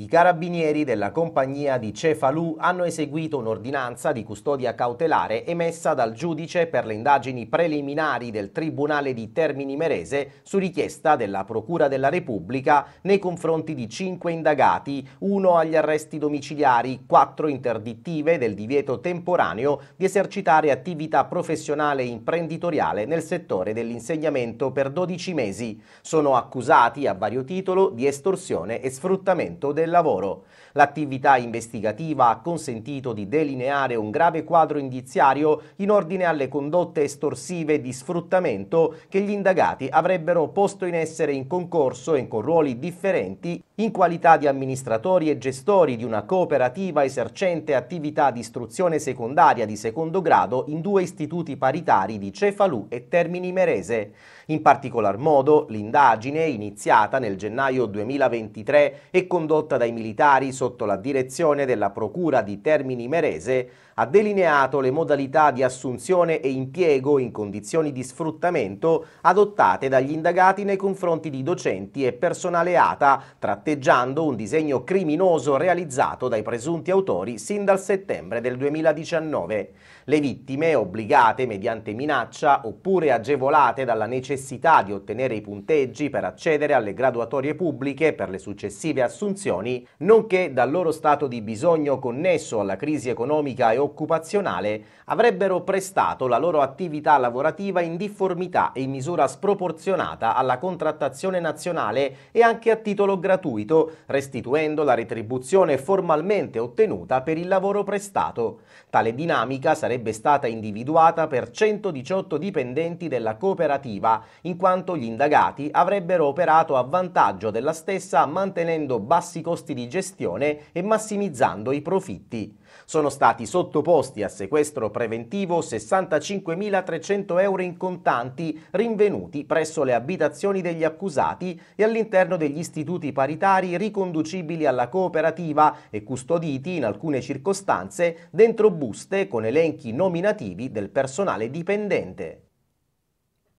I carabinieri della compagnia di Cefalù hanno eseguito un'ordinanza di custodia cautelare emessa dal giudice per le indagini preliminari del Tribunale di Termini Merese su richiesta della Procura della Repubblica nei confronti di cinque indagati, uno agli arresti domiciliari, quattro interdittive del divieto temporaneo di esercitare attività professionale e imprenditoriale nel settore dell'insegnamento per 12 mesi. Sono accusati a vario titolo di estorsione e sfruttamento del lavoro. L'attività investigativa ha consentito di delineare un grave quadro indiziario in ordine alle condotte estorsive di sfruttamento che gli indagati avrebbero posto in essere in concorso e con ruoli differenti in qualità di amministratori e gestori di una cooperativa esercente attività di istruzione secondaria di secondo grado in due istituti paritari di Cefalù e Termini Merese. In particolar modo, l'indagine, iniziata nel gennaio 2023 e condotta dai militari sotto la direzione della Procura di Termini Merese, ha delineato le modalità di assunzione e impiego in condizioni di sfruttamento adottate dagli indagati nei confronti di docenti e personale ATA, tratteggiando un disegno criminoso realizzato dai presunti autori sin dal settembre del 2019. Le vittime, obbligate mediante minaccia oppure agevolate dalla necessità di ottenere i punteggi per accedere alle graduatorie pubbliche per le successive assunzioni, nonché dal loro stato di bisogno connesso alla crisi economica e occupazionale, avrebbero prestato la loro attività lavorativa in difformità e in misura sproporzionata alla contrattazione nazionale e anche a titolo gratuito, restituendo la retribuzione formalmente ottenuta per il lavoro prestato. Tale dinamica sarebbe stata individuata per 118 dipendenti della cooperativa, in quanto gli indagati avrebbero operato a vantaggio della stessa mantenendo bassi costi di gestione e massimizzando i profitti. Sono stati sottoposti a sequestro preventivo 65.300 euro in contanti rinvenuti presso le abitazioni degli accusati e all'interno degli istituti paritari riconducibili alla cooperativa e custoditi in alcune circostanze dentro buste con elenchi nominativi del personale dipendente.